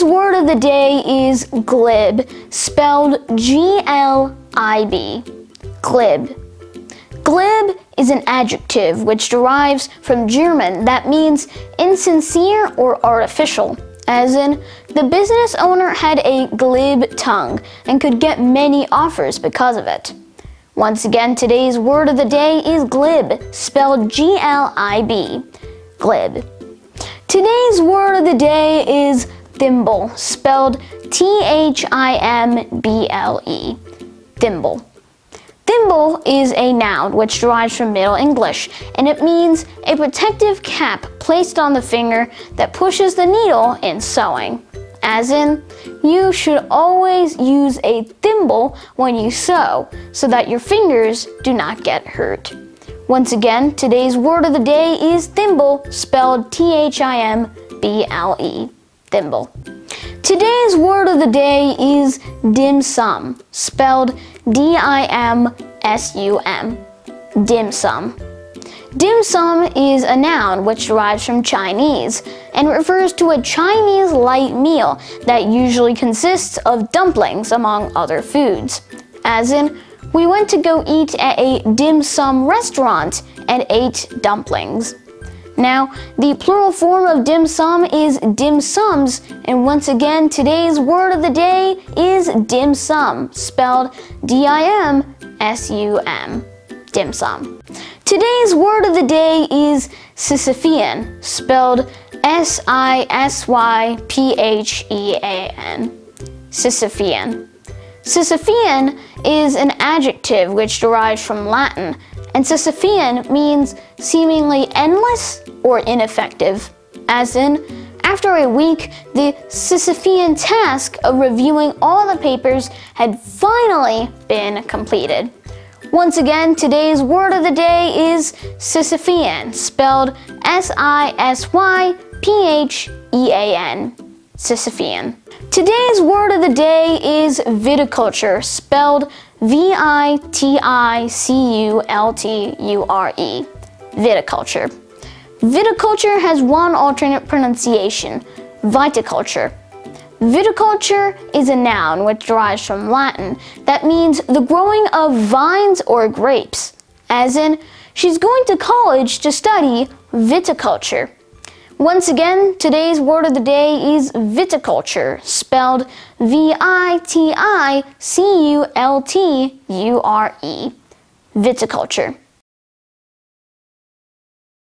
Today's word of the day is glib, spelled G L I B. Glib. Glib is an adjective which derives from German that means insincere or artificial, as in, the business owner had a glib tongue and could get many offers because of it. Once again, today's word of the day is glib, spelled G L I B. Glib. Today's word of the day is thimble, spelled T H I M B L E. Thimble. Thimble is a noun which derives from Middle English, and it means a protective cap placed on the finger that pushes the needle in sewing. As in, you should always use a thimble when you sew so that your fingers do not get hurt. Once again, today's word of the day is thimble, spelled T H I M B L E. Thimble. Today's word of the day is dim sum, spelled D I M S U M. Dim sum. Dim sum is a noun which derives from Chinese and refers to a Chinese light meal that usually consists of dumplings among other foods. As in, we went to go eat at a dim sum restaurant and ate dumplings. Now, the plural form of dim sum is dim sums, and once again, today's word of the day is dim sum, spelled D I M S U M. Dim sum. Today's word of the day is Sisyphean, spelled S I S Y P H E A N. Sisyphean. Sisyphean is an adjective which derives from Latin, and Sisyphean means seemingly endless or ineffective, as in, after a week, the Sisyphean task of reviewing all the papers had finally been completed. Once again, today's word of the day is Sisyphean, spelled S I S Y P H E A N. Sisyphean. Today's word of the day is viticulture, spelled V I T I C U L T U R E. Viticulture. Viticulture has one alternate pronunciation, viticulture. Viticulture is a noun which derives from Latin that means the growing of vines or grapes, as in, she's going to college to study viticulture. Once again, today's word of the day is viticulture, spelled V I T I C U L T U R E. Viticulture.